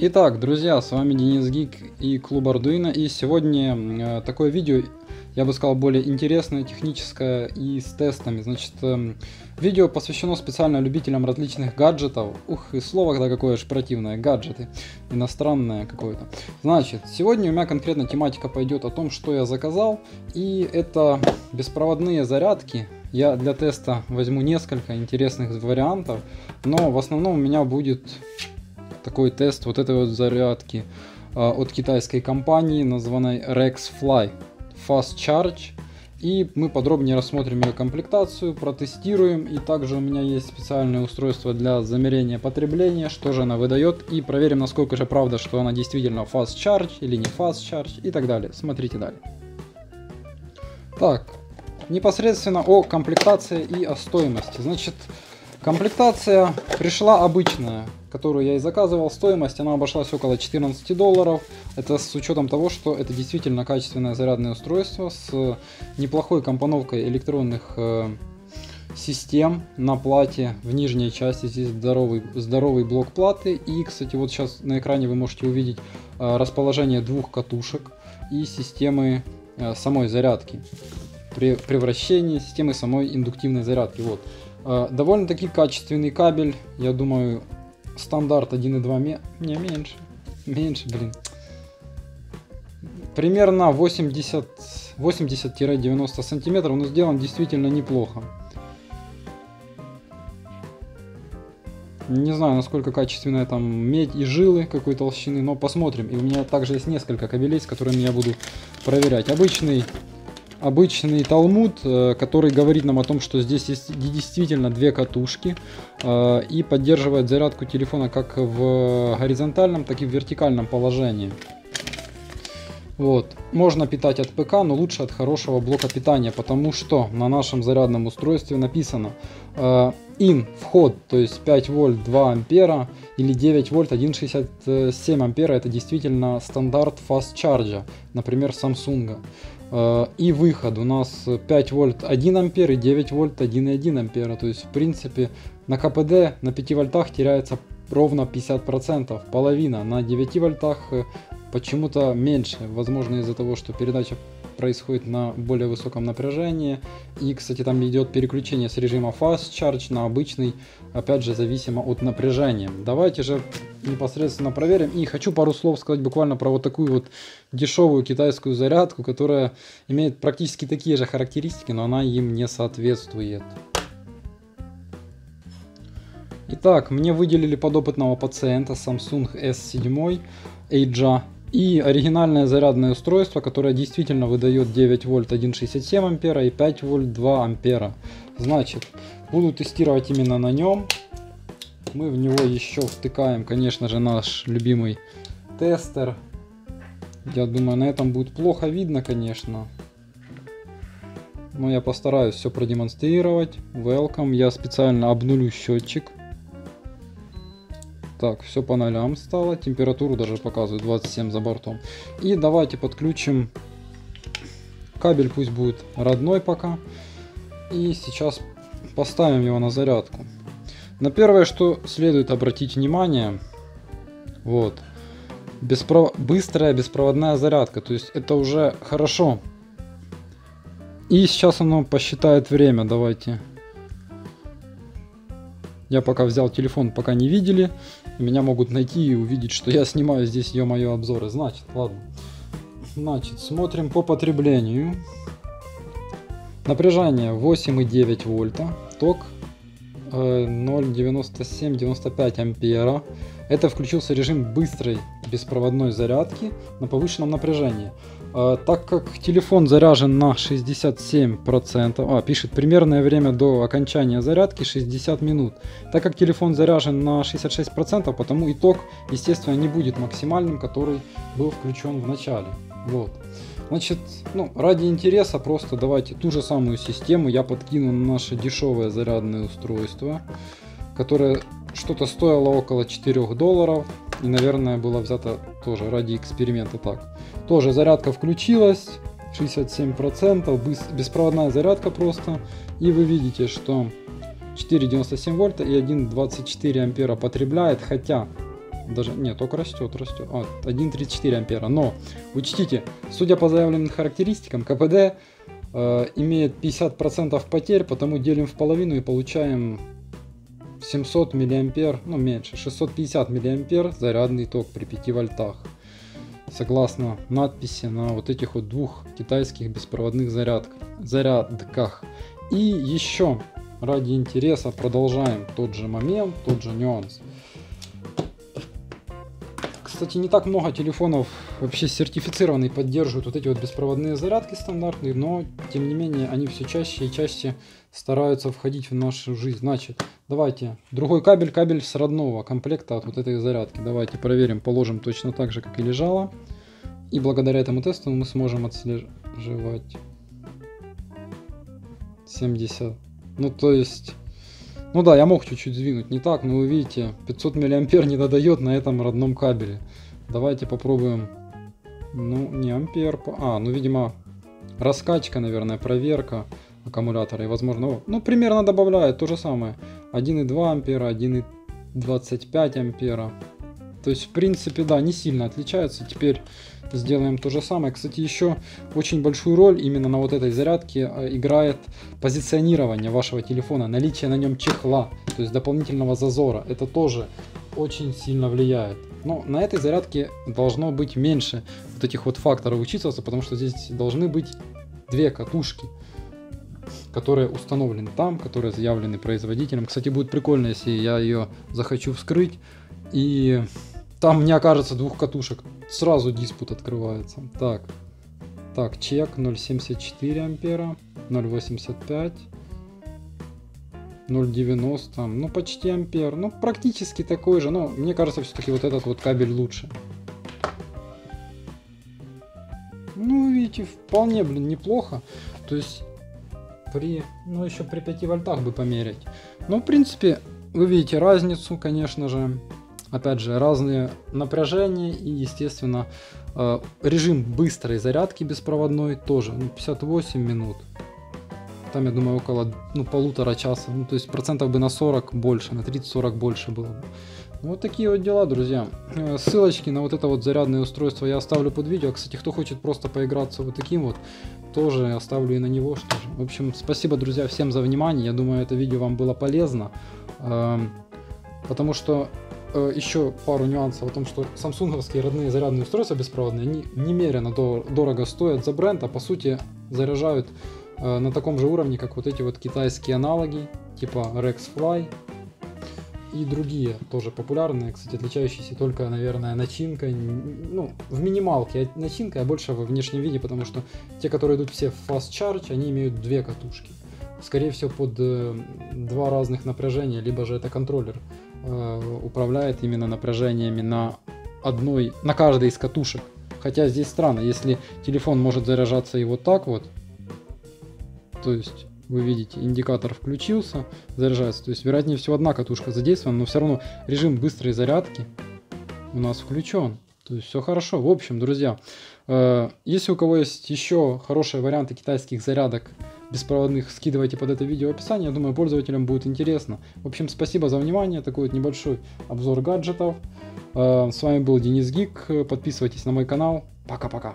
Итак, друзья, с вами Денис Гик и Клуб Arduino, и сегодня э, такое видео, я бы сказал, более интересное, техническое и с тестами. Значит, э, видео посвящено специально любителям различных гаджетов. Ух, и слово когда какое же противное, гаджеты, иностранное какое-то. Значит, сегодня у меня конкретно тематика пойдет о том, что я заказал, и это беспроводные зарядки. Я для теста возьму несколько интересных вариантов, но в основном у меня будет такой тест вот этой вот зарядки а, от китайской компании, названной RexFly Fast Charge. И мы подробнее рассмотрим ее комплектацию, протестируем. И также у меня есть специальное устройство для замерения потребления, что же она выдает. И проверим, насколько же правда, что она действительно Fast Charge или не Fast Charge и так далее. Смотрите далее. Так, непосредственно о комплектации и о стоимости. Значит, комплектация пришла обычная которую я и заказывал, стоимость она обошлась около 14 долларов. Это с учетом того, что это действительно качественное зарядное устройство с неплохой компоновкой электронных э, систем на плате. В нижней части здесь здоровый, здоровый блок платы. И, кстати, вот сейчас на экране вы можете увидеть э, расположение двух катушек и системы э, самой зарядки. При превращении системы самой индуктивной зарядки. Вот. Э, довольно-таки качественный кабель, я думаю, стандарт 1,2 ме... Не, меньше. Меньше, блин. Примерно 80... 80-90 сантиметров, но сделан действительно неплохо. Не знаю, насколько качественная там медь и жилы какой толщины, но посмотрим. И у меня также есть несколько кабелей, с которыми я буду проверять. Обычный обычный талмуд, э, который говорит нам о том, что здесь есть действительно две катушки э, и поддерживает зарядку телефона как в горизонтальном, так и в вертикальном положении. Вот. Можно питать от ПК, но лучше от хорошего блока питания, потому что на нашем зарядном устройстве написано э, IN вход, то есть 5 вольт 2 ампера или 9 вольт 1,67 ампера, это действительно стандарт fast charge, например Samsung. Э, и выход у нас 5 вольт 1 ампер и 9 вольт 1,1 ампера. То есть в принципе на КПД на 5 вольтах теряется ровно 50%, половина. На 9 вольтах э, почему-то меньше. Возможно из-за того, что передача происходит на более высоком напряжении. И, кстати, там идет переключение с режима Fast Charge на обычный, опять же, зависимо от напряжения. Давайте же непосредственно проверим. И хочу пару слов сказать буквально про вот такую вот дешевую китайскую зарядку, которая имеет практически такие же характеристики, но она им не соответствует. Итак, мне выделили подопытного пациента Samsung S7 Aja и оригинальное зарядное устройство, которое действительно выдает 9 вольт 1,67 ампера и 5 вольт 2 ампера. Значит, буду тестировать именно на нем. Мы в него еще втыкаем, конечно же, наш любимый тестер. Я думаю, на этом будет плохо видно, конечно. Но я постараюсь все продемонстрировать. Welcome. Я специально обнулю счетчик. Так, все по нолям стало. Температуру даже показывает 27 за бортом. И давайте подключим кабель, пусть будет родной пока. И сейчас поставим его на зарядку. На первое, что следует обратить внимание, вот, беспров... быстрая беспроводная зарядка. То есть это уже хорошо. И сейчас оно посчитает время. Давайте я пока взял телефон, пока не видели. Меня могут найти и увидеть, что я снимаю здесь, ее-мое, обзоры. Значит, ладно. Значит, смотрим по потреблению. Напряжение 8,9 вольта. Ток 0,97-95 э, ампера. Это включился режим быстрой беспроводной зарядки на повышенном напряжении. А, так как телефон заряжен на 67%, а, пишет примерное время до окончания зарядки 60 минут. Так как телефон заряжен на 66%, потому итог, естественно, не будет максимальным, который был включен в начале. Вот. Значит, ну, ради интереса просто давайте ту же самую систему я подкину на наше дешевое зарядное устройство, которое что-то стоило около 4 долларов и, наверное, было взято тоже ради эксперимента так. Тоже зарядка включилась, 67%, беспроводная зарядка просто. И вы видите, что 4,97 вольта и 1,24 ампера потребляет, хотя даже, нет, только растет, растет. А, 1,34 ампера. Но, учтите, судя по заявленным характеристикам, КПД э, имеет 50% потерь, потому делим в половину и получаем 700 миллиампер, ну меньше, 650 миллиампер зарядный ток при 5 вольтах. Согласно надписи на вот этих вот двух китайских беспроводных зарядках. зарядках. И еще ради интереса продолжаем тот же момент, тот же нюанс. Кстати, не так много телефонов вообще сертифицированные поддерживают вот эти вот беспроводные зарядки стандартные, но тем не менее они все чаще и чаще стараются входить в нашу жизнь. Значит, давайте другой кабель, кабель с родного комплекта от вот этой зарядки. Давайте проверим, положим точно так же, как и лежало. И благодаря этому тесту мы сможем отслеживать 70. Ну то есть ну да, я мог чуть-чуть сдвинуть, не так, но вы видите, 500 миллиампер не додает на этом родном кабеле. Давайте попробуем, ну не ампер, а, ну видимо раскачка, наверное, проверка аккумулятора и возможно, ну примерно добавляет то же самое, 1,2 ампера, 1,25 ампера. То есть в принципе да, не сильно отличаются. Теперь сделаем то же самое. Кстати, еще очень большую роль именно на вот этой зарядке э, играет позиционирование вашего телефона, наличие на нем чехла, то есть дополнительного зазора. Это тоже очень сильно влияет. Но на этой зарядке должно быть меньше вот этих вот факторов учитываться, потому что здесь должны быть две катушки, которые установлены там, которые заявлены производителем. Кстати, будет прикольно, если я ее захочу вскрыть и там не окажется двух катушек. Сразу диспут открывается. Так. Так, чек 0,74 ампера, 0,85, 0,90, ну почти ампер, ну практически такой же, но мне кажется все-таки вот этот вот кабель лучше. Ну, видите, вполне, блин, неплохо. То есть при, ну еще при 5 вольтах бы померить. Но в принципе, вы видите разницу, конечно же опять же, разные напряжения и, естественно, э, режим быстрой зарядки беспроводной тоже, ну, 58 минут. Там, я думаю, около ну, полутора часа, ну, то есть процентов бы на 40 больше, на 30-40 больше было бы. Вот такие вот дела, друзья. Э, ссылочки на вот это вот зарядное устройство я оставлю под видео. Кстати, кто хочет просто поиграться вот таким вот, тоже оставлю и на него, что же. В общем, спасибо, друзья, всем за внимание. Я думаю, это видео вам было полезно. Эм, потому что Э, еще пару нюансов о том, что самсунговские родные зарядные устройства беспроводные, они немерено дорого стоят за бренд, а по сути заряжают э, на таком же уровне, как вот эти вот китайские аналоги, типа Rexfly и другие тоже популярные, кстати, отличающиеся только, наверное, начинкой, ну, в минималке начинкой, а больше во внешнем виде, потому что те, которые идут все в Fast Charge, они имеют две катушки. Скорее всего, под э, два разных напряжения, либо же это контроллер Э, управляет именно напряжениями на одной, на каждой из катушек. Хотя здесь странно, если телефон может заряжаться и вот так вот, то есть вы видите, индикатор включился, заряжается, то есть вероятнее всего одна катушка задействована, но все равно режим быстрой зарядки у нас включен. То есть все хорошо. В общем, друзья, э, если у кого есть еще хорошие варианты китайских зарядок беспроводных скидывайте под это видео описание. Я думаю, пользователям будет интересно. В общем, спасибо за внимание. Такой вот небольшой обзор гаджетов. Э, с вами был Денис Гик. Подписывайтесь на мой канал. Пока-пока.